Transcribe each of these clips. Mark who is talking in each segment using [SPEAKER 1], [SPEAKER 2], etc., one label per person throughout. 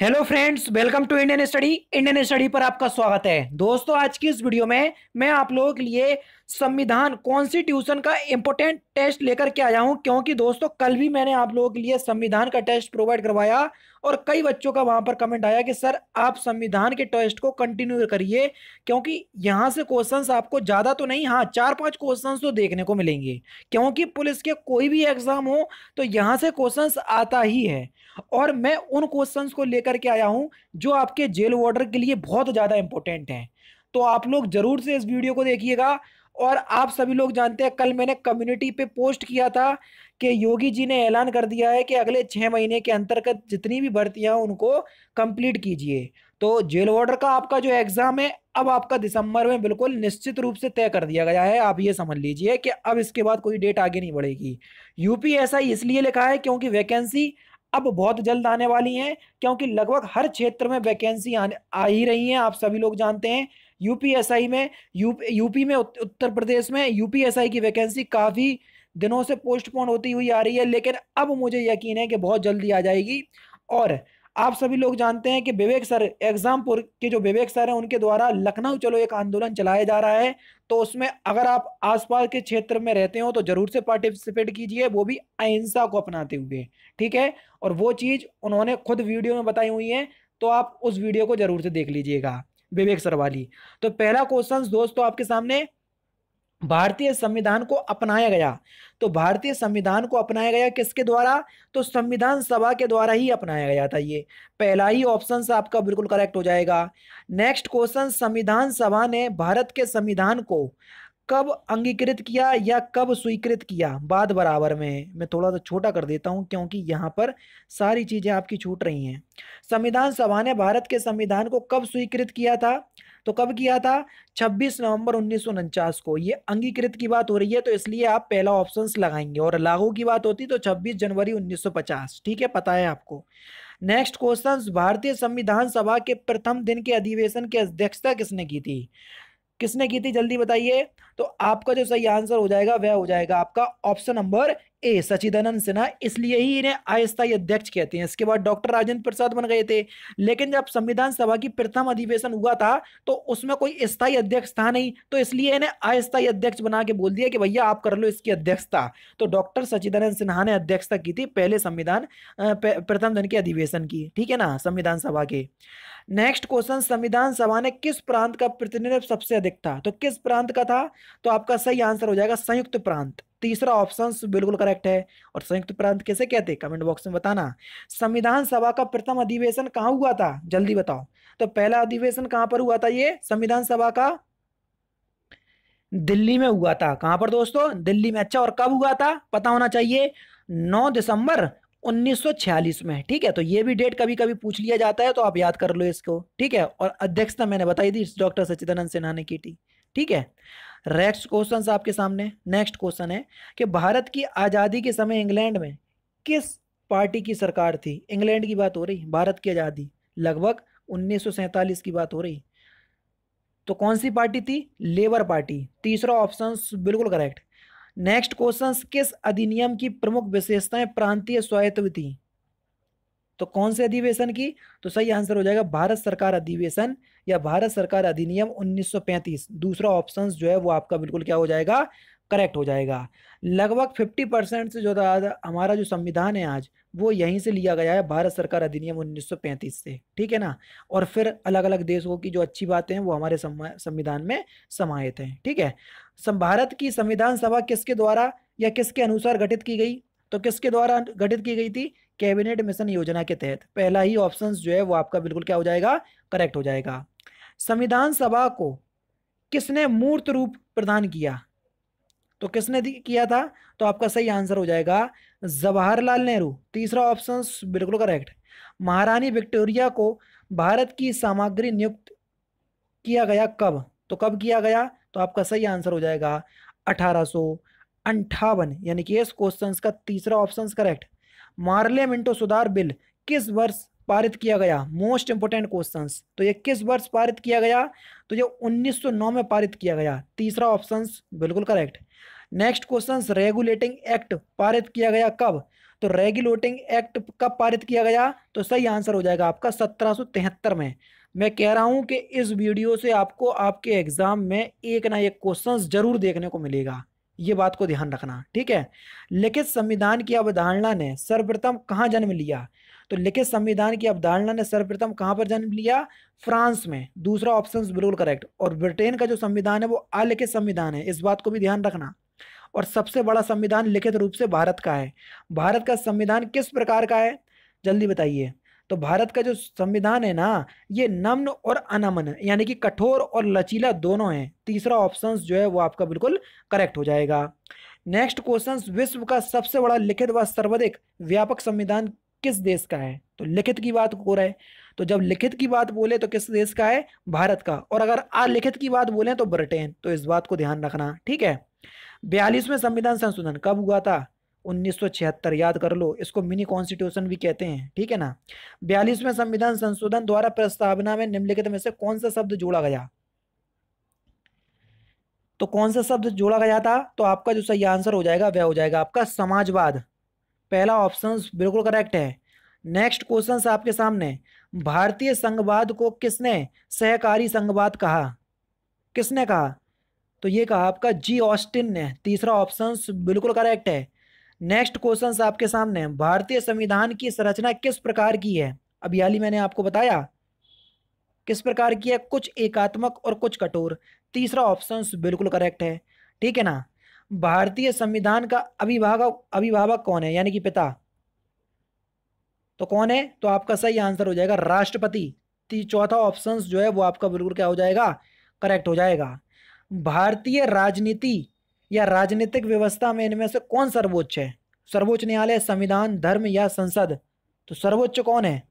[SPEAKER 1] Hello friends welcome to Indian study Indian study पर आपका स्वागत है। दोस्तों, आज की इस वीडियो में मैं आप लोगों के लिए संविधान कॉन्स्टिट्यूशन का इंपॉर्टेंट टेस्ट लेकर के आया हूँ, क्योंकि दोस्तों, कल भी मैंने आप लोगों के लिए संविधान का टेस्ट प्रोवाइड करवाया और कई बच्चों का वहाँ पर कमेंट आया कि, सर, आप संविधान के टेस्ट को कंटिन्यू करिए, क्योंकि यहाँ से क्वेश्चंस आपको ज़्यादा तो नहीं हाँ चार पाँच क्वेश्चंस तो देखने को मिलेंगे। क्योंकि पुलिस के कोई भी एग्ज़ाम हो तो यहाँ से क्वेश्चंस आता ही है। और मैं उन क्वेश्चंस को लेकर के आया हूँ, जो आपके जेल वार्डर के लिए बहुत ज़्यादा इंपॉर्टेंट हैं। तो आप लोग ज़रूर से इस वीडियो को देखिएगा। और आप सभी लोग जानते हैं, कल मैंने कम्युनिटी पे पोस्ट किया था कि योगी जी ने ऐलान कर दिया है कि अगले छः महीने के अंतर्गत जितनी भी भर्तियाँ उनको कंप्लीट कीजिए। तो जेल वार्डर का आपका जो एग्ज़ाम है, अब आपका दिसंबर में बिल्कुल निश्चित रूप से तय कर दिया गया है। आप ये समझ लीजिए कि अब इसके बाद कोई डेट आगे नहीं बढ़ेगी। यूपी ऐसा इसलिए लिखा है क्योंकि वैकेंसी अब बहुत जल्द आने वाली हैं, क्योंकि लगभग हर क्षेत्र में वैकेंसी आ ही रही हैं, आप सभी लोग जानते हैं। यूपीएसआई में, यूपी यूपी में उत्तर प्रदेश में यूपीएसआई की वैकेंसी काफ़ी दिनों से पोस्टपोन होती हुई आ रही है, लेकिन अब मुझे यकीन है कि बहुत जल्दी आ जाएगी। और आप सभी लोग जानते हैं कि विवेक सर, एग्जामपुर के जो विवेक सर हैं, उनके द्वारा लखनऊ चलो एक आंदोलन चलाया जा रहा है तो उसमें अगर आप आसपास के क्षेत्र में रहते हो तो ज़रूर से पार्टिसिपेट कीजिए, वो भी अहिंसा को अपनाते हुए, ठीक है? और वो चीज़ उन्होंने खुद वीडियो में बताई हुई है तो आप उस वीडियो को ज़रूर से देख लीजिएगा। विवेक सरवाली तो पहला क्वेश्चन दोस्तों आपके सामने, भारतीय संविधान को अपनाया गया। तो भारतीय संविधान को अपनाया गया किसके द्वारा? तो संविधान सभा के द्वारा ही अपनाया गया था ये। पहला ही ऑप्शन आपका बिल्कुल करेक्ट हो जाएगा। नेक्स्ट क्वेश्चन संविधान सभा ने भारत के संविधान को कब अंगीकृत किया या कब स्वीकृत किया? बाद बराबर में। मैं थोड़ा सा छोटा कर देता हूँ, क्योंकि यहाँ पर सारी चीज़ें आपकी छूट रही हैं। संविधान सभा ने भारत के संविधान को कब स्वीकृत किया था? तो कब किया था? 26 नवंबर उन्नीस सौ उनचास को। ये अंगीकृत की बात हो रही है तो इसलिए आप पहला ऑप्शन लगाएँगे और लागू की बात होती तो 26 जनवरी 1950 ठीक है? पता है आपको। नेक्स्ट क्वेश्चन भारतीय संविधान सभा के प्रथम दिन के अधिवेशन की अध्यक्षता किसने की थी? किसने की थी? जल्दी बताइए। तो आपका जो सही आंसर हो जाएगा, वह हो जाएगा आपका option number A Sachidanand Sinha इसलिए ही इन्हें अस्थायी अध्यक्ष कहते हैं। इसके बाद डॉक्टर राजेंद्र प्रसाद बन गए थे। लेकिन जब संविधान सभा की प्रथम अधिवेशन हुआ था तो उसमें कोई स्थायी अध्यक्ष था नहीं तो इसलिए इन्हें अस्थायी अध्यक्ष बना के बोल दिया कि भैया आप कर लो इसकी अध्यक्षता। तो डॉक्टर सचिदानंद सिन्हा ने अध्यक्षता की थी पहले संविधान प्रथम दिन के अधिवेशन की। ठीक है ना? संविधान सभा के। नेक्स्ट क्वेश्चन, संविधान सभा ने किस प्रांत का प्रतिनिधित्व सबसे अधिक था? तो किस प्रांत का था? तो आपका सही आंसर हो जाएगा संयुक्त प्रांत। तीसरा ऑप्शन बिल्कुल करेक्ट है। और संयुक्त प्रांत कैसे कहते कमेंट बॉक्स में बताना। संविधान सभा का प्रथम अधिवेशन कहाँ हुआ था? जल्दी बताओ। तो पहला अधिवेशन कहाँ पर हुआ था ये? संविधान सभा का दिल्ली में हुआ था। कहाँ पर दोस्तों? दिल्ली में। अच्छा और कब हुआ था? पता होना चाहिए। 9 दिसंबर 1946 में। ठीक है तो ये भी डेट कभी कभी पूछ लिया जाता है तो आप याद कर लो इसको। ठीक है, और अध्यक्षता मैंने बताई थी डॉक्टर सचिदानंद सिन्हा ने की थी। ठीक है नेक्स्ट क्वेश्चन आपके सामने। नेक्स्ट क्वेश्चन है कि भारत की आज़ादी के समय इंग्लैंड में किस पार्टी की सरकार थी? इंग्लैंड की बात हो रही, भारत की आज़ादी। लगभग उन्नीस की बात हो रही। तो कौन सी पार्टी थी? Labour party. तीसरा ऑप्शन बिल्कुल करेक्ट नेक्स्ट क्वेश्चन किस अधिनियम की प्रमुख विशेषताएँ प्रांतीय स्वायत्त थी? तो कौन से अधिवेशन की? तो सही आंसर हो जाएगा भारत सरकार अधिवेशन या भारत सरकार अधिनियम 1935 दूसरा ऑप्शन जो है वो आपका बिल्कुल क्या हो जाएगा? करेक्ट हो जाएगा। लगभग 50 परसेंट से जो हमारा जो संविधान है आज, वो यहीं से लिया गया है भारत सरकार अधिनियम 1935 से ठीक है ना? और फिर अलग अलग देशों की जो अच्छी बातें हैं, वो हमारे संविधान में समाहित हैं। ठीक है? भारत की संविधान सभा किसके द्वारा या किसके अनुसार गठित की गई? तो किसके द्वारा गठित की गई थी? कैबिनेट मिशन योजना के तहत पहला ही ऑप्शन जो है वो आपका बिल्कुल क्या हो जाएगा? करेक्ट हो जाएगा। संविधान सभा को किसने मूर्त रूप प्रदान किया? तो किसने किया था? तो आपका सही आंसर हो जाएगा जवाहरलाल नेहरू। तीसरा ऑप्शन बिल्कुल करेक्ट। महारानी विक्टोरिया को भारत की सामग्री नियुक्त किया गया कब? तो कब किया गया? तो आपका सही आंसर हो जाएगा अठारह अंठावन, यानी कि इस क्वेश्चन का तीसरा ऑप्शन करेक्ट। मार्लियामेंटो सुधार बिल किस वर्ष पारित किया गया? मोस्ट इंपोर्टेंट क्वेश्चन तो ये किस वर्ष पारित किया गया? तो ये 1909 में पारित किया गया। तीसरा ऑप्शन बिल्कुल correct next question regulating act पारित किया गया कब? तो रेगुलेटिंग एक्ट कब पारित किया गया? तो सही आंसर हो जाएगा आपका सत्रह सौ तिहत्तर में। मैं कह रहा हूँ कि इस वीडियो से आपको आपके एग्ज़ाम में एक ना एक क्वेश्चन ज़रूर देखने को मिलेगा। ये बात को ध्यान रखना, ठीक है? लिखित संविधान की अवधारणा ने सर्वप्रथम कहाँ जन्म लिया? तो लिखित संविधान की अवधारणा ने सर्वप्रथम कहाँ पर जन्म लिया? फ्रांस में। दूसरा ऑप्शन बिल्कुल करेक्ट और ब्रिटेन का जो संविधान है वो अलिखित संविधान है, इस बात को भी ध्यान रखना। और सबसे बड़ा संविधान लिखित रूप से भारत का है। भारत का संविधान किस प्रकार का है? जल्दी बताइए। तो भारत का जो संविधान है ना, ये नम्न और अनमन यानी कि कठोर और लचीला दोनों हैं। तीसरा ऑप्शन जो है वो आपका बिल्कुल करेक्ट हो जाएगा। नेक्स्ट क्वेश्चन विश्व का सबसे बड़ा लिखित व सर्वाधिक व्यापक संविधान किस देश का है? तो लिखित की बात हो रहा है। तो जब लिखित की बात बोले तो किस देश का है? भारत का। और अगर अलिखित की बात बोले तो ब्रिटेन। तो इस बात को ध्यान रखना, ठीक है? बयालीसवें संविधान संशोधन कब हुआ था? 1976 याद कर लो, इसको मिनी कॉन्स्टिट्यूशन भी कहते हैं, ठीक है ना? बयालीसवें संविधान संशोधन द्वारा प्रस्तावना में निम्नलिखित में से कौन सा शब्द जोड़ा गया? तो कौन सा शब्द जोड़ा गया था? तो आपका जो सही आंसर हो जाएगा, वह हो जाएगा आपका समाजवाद। पहला ऑप्शन बिल्कुल करेक्ट है। नेक्स्ट क्वेश्चन आपके सामने। भारतीय संघवाद को किसने सहकारी संघवाद कहा? किसने कहा? तो ये कहा आपका जी ऑस्टिन ने। तीसरा ऑप्शन बिल्कुल करेक्ट है। नेक्स्ट क्वेश्चन आपके सामने भारतीय संविधान की संरचना किस प्रकार की है? अभी हाल मैंने आपको बताया। किस प्रकार की है? कुछ एकात्मक और कुछ कठोर। तीसरा ऑप्शन बिल्कुल करेक्ट है। ठीक है ना? भारतीय संविधान का अभिभावक अभिभावक कौन है? यानी कि पिता। तो कौन है? तो आपका सही आंसर हो जाएगा राष्ट्रपति। चौथा ऑप्शन जो है वो आपका बिल्कुल क्या हो जाएगा? करेक्ट हो जाएगा। भारतीय राजनीति या राजनीतिक व्यवस्था में इनमें से कौन सर्वोच्च है? सर्वोच्च न्यायालय, संविधान, धर्म या संसद? तो सर्वोच्च कौन है?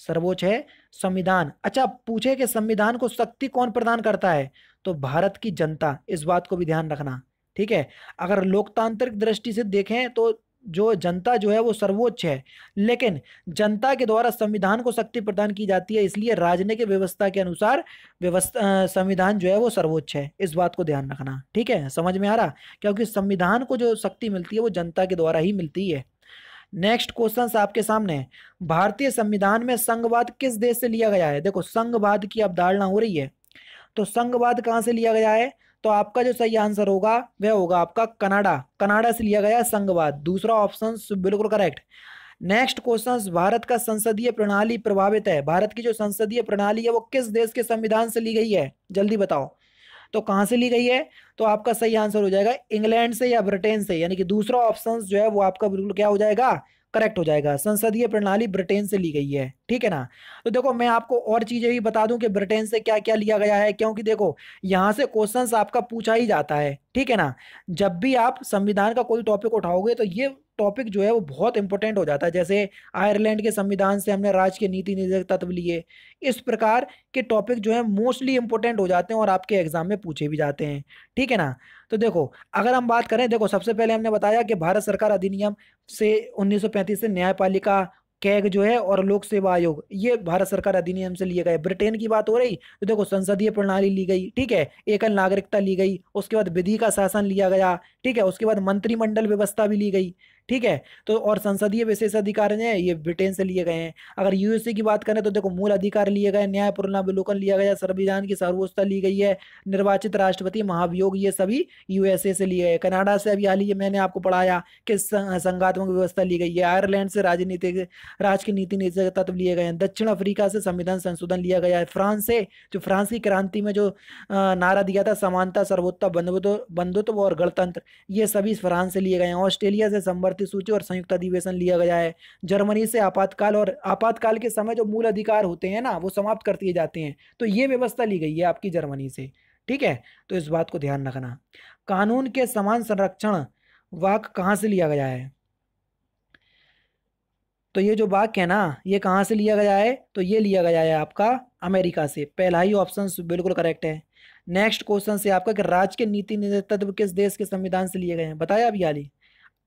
[SPEAKER 1] सर्वोच्च है संविधान। अच्छा पूछे कि संविधान को शक्ति कौन प्रदान करता है? तो भारत की जनता, इस बात को भी ध्यान रखना, ठीक है? अगर लोकतांत्रिक दृष्टि से देखें तो जो जनता जो है वो सर्वोच्च है। लेकिन जनता के द्वारा संविधान को शक्ति प्रदान की जाती है, इसलिए राजनीतिक व्यवस्था के अनुसार व्यवस्था संविधान जो है वो सर्वोच्च है, इस बात को ध्यान रखना, ठीक है? समझ में आ रहा? क्योंकि संविधान को जो शक्ति मिलती है वो जनता के द्वारा ही मिलती है। नेक्स्ट क्वेश्चन आपके सामने भारतीय संविधान में संघवाद किस देश से लिया गया है? देखो, संघवाद की अवधारणा हो रही है। तो संघवाद कहाँ से लिया गया है? तो आपका जो सही आंसर होगा, वह होगा आपका कनाडा। कनाडा से लिया गया संघवाद। दूसरा ऑप्शन बिल्कुल करेक्ट नेक्स्ट क्वेश्चन भारत का संसदीय प्रणाली प्रभावित है। भारत की जो संसदीय प्रणाली है, वो किस देश के संविधान से ली गई है? जल्दी बताओ। तो कहाँ से ली गई है? तो आपका सही आंसर हो जाएगा इंग्लैंड से या ब्रिटेन से। यानी कि दूसरा ऑप्शन जो है, वो आपका बिल्कुल क्या हो जाएगा? करेक्ट हो जाएगा। संसदीय प्रणाली ब्रिटेन से ली गई है। ठीक है ना? तो देखो, मैं आपको और चीज़ें भी बता दूँ कि ब्रिटेन से क्या क्या लिया गया है। क्योंकि देखो, यहाँ से क्वेश्चंस आपका पूछा ही जाता है। ठीक है ना? जब भी आप संविधान का कोई टॉपिक उठाओगे तो ये टॉपिक जो है वो बहुत इंपॉर्टेंट हो जाता है। जैसे आयरलैंड के संविधान से हमने राज्य के नीति निर्देशक तत्व लिए। इस प्रकार के टॉपिक जो है मोस्टली इंपॉर्टेंट हो जाते हैं और आपके एग्ज़ाम में पूछे भी जाते हैं। ठीक है ना? तो देखो, अगर हम बात करें, देखो, सबसे पहले हमने बताया कि भारत सरकार अधिनियम से 1935 से न्यायपालिका कैग जो है और लोक सेवा आयोग, ये भारत सरकार अधिनियम से लिए गए। ब्रिटेन की बात हो रही तो देखो संसदीय प्रणाली ली गई, ठीक है, एकल नागरिकता ली गई, उसके बाद विधि का शासन लिया गया, ठीक है, उसके बाद मंत्रिमंडल व्यवस्था भी ली गई। ठीक है? तो और संसदीय विशेष अधिकार हैं, ये ब्रिटेन से लिए गए हैं। अगर यूएसए की बात करें तो देखो, मूल अधिकार लिए गए, न्याय, पुनर्विलोकन लिया गया संविधान की सर्वोच्चता ली गई है, निर्वाचित राष्ट्रपति, महाभियोग, ये सभी यूएसए से लिए गए। कनाडा से अभी हाल ही मैंने आपको पढ़ाया कि संघात्मक व्यवस्था ली गई है। आयरलैंड से राजनीतिक, राज की नीति नीति तत्व लिए गए हैं। दक्षिण अफ्रीका से संविधान संशोधन लिया गया है। फ्रांस से, जो फ्रांस की क्रांति में जो नारा दिया था, समानता सर्वोत्ता बंधुत्व और गणतंत्र, ये सभी फ्रांस से लिए गए हैं। ऑस्ट्रेलिया से संवर्त भर्ती सूची और संयुक्त अधिवेशन लिया गया है। जर्मनी से आपातकाल और आपातकाल के समय जो मूल अधिकार होते हैं ना, वो समाप्त कर दिए जाते हैं। तो ये व्यवस्था ली गई है आपकी जर्मनी से, ठीक है? तो इस बात को ध्यान रखना। कानून के समान संरक्षण वाक कहाँ से लिया गया है? तो ये जो वाक्य है ना, ये कहाँ से लिया गया है? तो ये लिया गया है आपका अमेरिका से। पहला ही ऑप्शन बिल्कुल करेक्ट है। नेक्स्ट क्वेश्चन से आपका कि राज्य के नीति नेतृत्व किस देश के संविधान से लिए गए हैं? बताया अभी हाल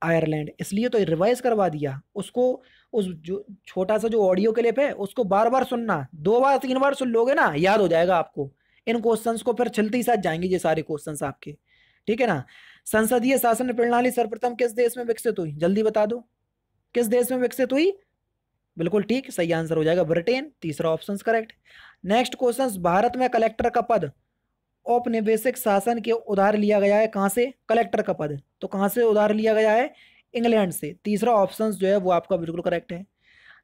[SPEAKER 1] आयरलैंड। इसलिए तो रिवाइज करवा दिया। उसको, उस जो छोटा सा जो ऑडियो क्लिप है, उसको बार बार सुनना, दो बार, तीन बार सुन लोगे ना, याद हो जाएगा आपको। इन क्वेश्चंस को फिर चलते ही साथ जाएँगे ये सारे क्वेश्चंस आपके। ठीक है ना? संसदीय शासन प्रणाली सर्वप्रथम किस देश में विकसित हुई? जल्दी बता दो। किस देश में विकसित हुई? बिल्कुल ठीक, सही आंसर हो जाएगा ब्रिटेन, तीसरा option correct next question Bharat में कलेक्टर का पद। औपनिवेशिक शासन के उधार लिया गया है। कहाँ से? कलेक्टर का पद। तो कहाँ से उधार लिया गया है? इंग्लैंड से। तीसरा ऑप्शन जो है वो आपका बिल्कुल करेक्ट है।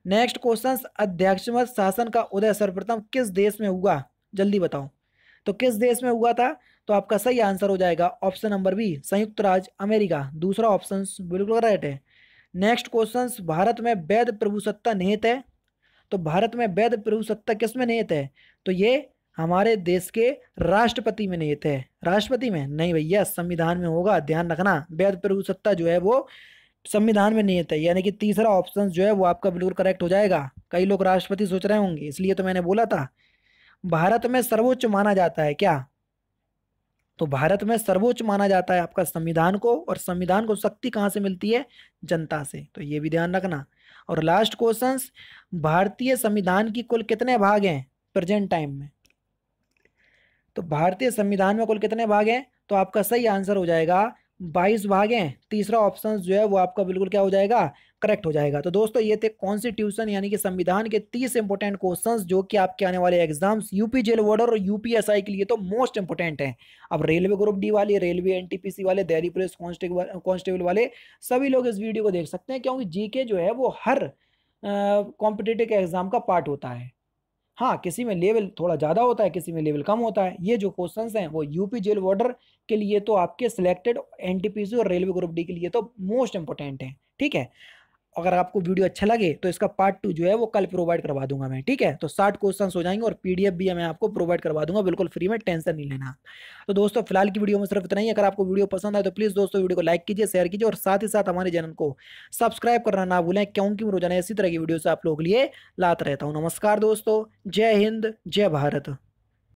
[SPEAKER 1] नेक्स्ट क्वेश्चन अध्यक्षमत शासन का उदय सर्वप्रथम किस देश में हुआ? जल्दी बताओ। तो किस देश में हुआ था? तो आपका सही आंसर हो जाएगा ऑप्शन नंबर बी संयुक्त राज्य अमेरिका। दूसरा ऑप्शन बिल्कुल करेक्ट है। नेक्स्ट क्वेश्चन भारत में वैध प्रभुसत्ता निहित है। तो भारत में वैध प्रभुसत्ता किसमें निहित है? तो ये हमारे देश के राष्ट्रपति में नहीं थे। राष्ट्रपति में? नहीं भैया, संविधान में होगा, ध्यान रखना। वैध प्रभु सत्ता जो है वो संविधान में निहित है, यानी कि तीसरा ऑप्शन जो है वो आपका बिल्कुल करेक्ट हो जाएगा। कई लोग राष्ट्रपति सोच रहे होंगे, इसलिए तो मैंने बोला था। भारत में सर्वोच्च माना जाता है क्या? तो भारत में सर्वोच्च माना जाता है आपका संविधान को, और संविधान को शक्ति कहाँ से मिलती है? जनता से। तो ये भी ध्यान रखना। और लास्ट क्वेश्चन भारतीय संविधान की कुल कितने भाग हैं? प्रेजेंट टाइम में। तो भारतीय संविधान में कुल कितने भाग हैं? तो आपका सही आंसर हो जाएगा बाईस भाग हैं। तीसरा ऑप्शन जो है वो आपका बिल्कुल क्या हो जाएगा? करेक्ट हो जाएगा। तो दोस्तों, ये थे कॉन्स्टिट्यूशन यानी कि संविधान के तीस इंपॉर्टेंट क्वेश्चंस जो कि आपके आने वाले एग्ज़ाम्स यूपी जेल वार्डर और यूपीएसआई के लिए तो मोस्ट इंपोर्टेंट हैं। अब रेलवे ग्रुप डी वाले रेलवे एनटीपीसी वाले दिल्ली पुलिस कॉन्स्टेबल वाले, सभी लोग इस वीडियो को देख सकते हैं क्योंकि जीके जो है वो हर कॉम्पिटेटिव एग्ज़ाम का पार्ट होता है। हाँ किसी में लेवल थोड़ा ज़्यादा होता है, किसी में लेवल कम होता है। ये जो क्वेश्चन हैं, वो यूपी जेल वार्डर के लिए तो आपके सिलेक्टेड एनटीपीसी और रेलवे ग्रुप डी के लिए तो मोस्ट इंपॉर्टेंट है, ठीक है? अगर आपको वीडियो अच्छा लगे तो इसका पार्ट टू जो है, वो कल प्रोवाइड करवा दूँगा मैं, ठीक है? तो साठ क्वेश्चन हो जाएँगे और पीडीएफ भी मैं आपको प्रोवाइड करवा दूँगा, बिल्कुल फ्री में टेंशन नहीं लेना। तो दोस्तों, फ़िलहाल की वीडियो में सिर्फ़ इतना ही, अगर आपको वीडियो पसंद आए तो प्लीज़ दोस्तों, वीडियो को लाइक कीजिए शेयर कीजिए, और साथ ही साथ हमारे चैनल को सब्सक्राइब करना ना भूलें, क्योंकि रोज़ाना इसी तरह की वीडियो से आप लोग लिए लाता रहता हूँ। नमस्कार दोस्तों, जय हिंद, जय भारत।